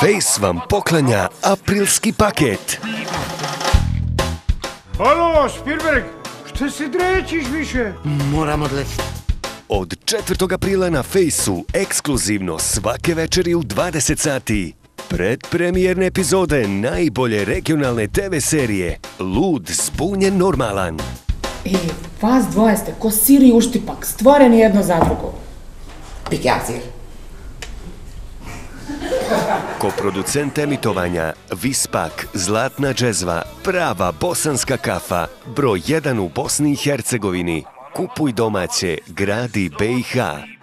Face vam poklanja aprilski paket. Halo, Spielberg, što se drečiš više? Moram odletiti. Od 4. aprila na Fejsu ekskluzivno svake večeri u 20 sati. Predpremijerne epizode najbolje regionalne TV serije Lud, zbunjen, normalan. E, vas dvoje ste ko siri i uštipak, stvoreni jedno za drugo. Pikjazir. Ko producent emitovanja Vispak, Zlatna džezva, prava bosanska kafa, broj 1 u Bosni i Hercegovini. Kupuj domaće, gradi BiH.